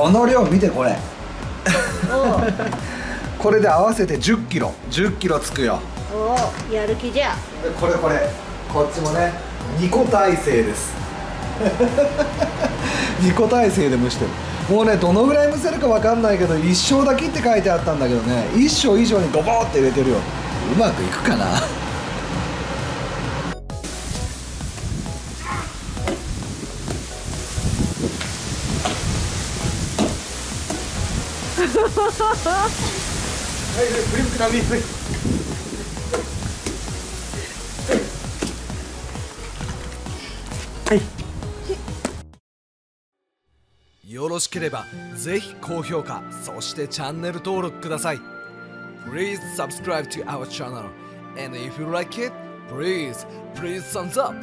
この量見てこれ。これで合わせて1 0キロ。1 0キロつくよ。おうやる気じゃ。でこれこれ。こっちもね2個体制です。2個体制で蒸してる。もうねどのぐらい蒸せるか分かんないけど一升炊きって書いてあったんだけどね一升以上にゴボーって入れてるよ。うまくいくかな？よろしければぜひ高評価そしてチャンネル登録ください Please subscribe to our channel and if you like it please please thumbs up